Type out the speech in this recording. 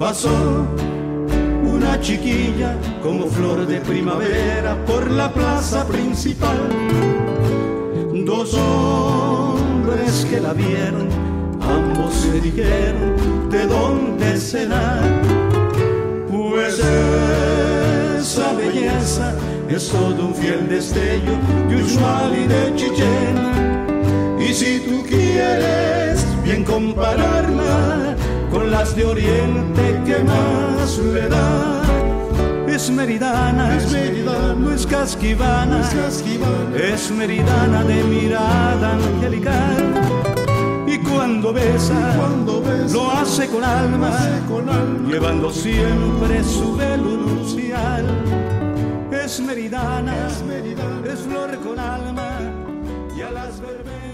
pasó una chiquilla como flor de primavera por la plaza principal. Dos hombres que la vieron, ambos se dijeron de dónde será. Pues esa belleza es todo un fiel destello de Uxmal y de Chichen. Y si tú quieres bien compararla con las de Oriente que más le da, es meridana, es meridana, no es casquivana, es, meridana de mirada angelical. Y cuando besa, cuando lo hace con alma, llevando siempre su velo nupcial es meridana, es, meridana, es flor con alma y a las verbenas